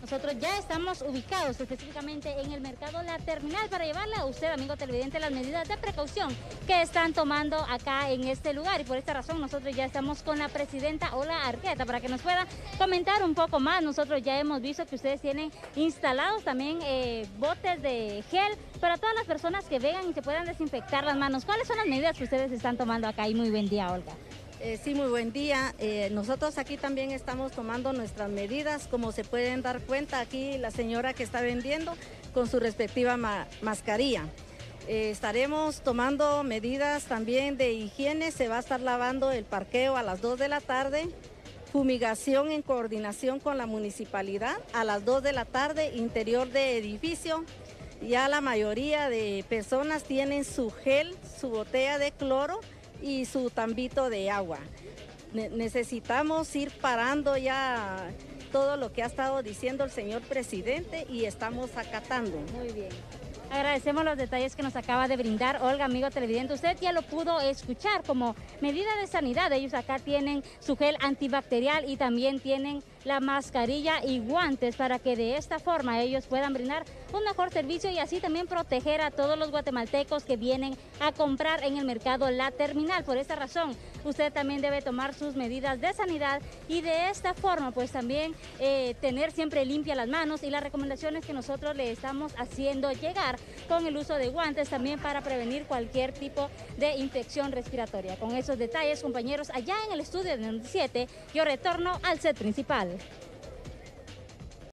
Nosotros ya estamos ubicados específicamente en el mercado La Terminal para llevarle a usted, amigo televidente, las medidas de precaución que están tomando acá en este lugar. Y por esta razón nosotros ya estamos con la presidenta Ola Arqueta para que nos pueda comentar un poco más. Nosotros ya hemos visto que ustedes tienen instalados también eh, botes de gel para todas las personas que vengan y se puedan desinfectar las manos. ¿Cuáles son las medidas que ustedes están tomando acá? Y muy buen día, Olga. Eh, sí, muy buen día. Eh, nosotros aquí también estamos tomando nuestras medidas. Como se pueden dar cuenta, aquí la señora que está vendiendo con su respectiva mascarilla. Eh, estaremos tomando medidas también de higiene. Se va a estar lavando el parqueo a las 2 de la tarde. Fumigación en coordinación con la municipalidad a las 2 de la tarde, interior de edificio. Ya la mayoría de personas tienen su gel, su botella de cloro y su tambito de agua. necesitamos ir parando ya todo lo que ha estado diciendo el señor presidente y estamos acatando. Muy bien. Agradecemos los detalles que nos acaba de brindar Olga, amigo televidente. Usted ya lo pudo escuchar como medida de sanidad. Ellos acá tienen su gel antibacterial y también tienen la mascarilla y guantes para que de esta forma ellos puedan brindar un mejor servicio y así también proteger a todos los guatemaltecos que vienen a comprar en el mercado La Terminal. Por esta razón, usted también debe tomar sus medidas de sanidad y de esta forma pues también eh, tener siempre limpia las manos y las recomendaciones que nosotros le estamos haciendo llegar con el uso de guantes también para prevenir cualquier tipo de infección respiratoria. Con esos detalles, compañeros, allá en el estudio de 7, yo retorno al set principal.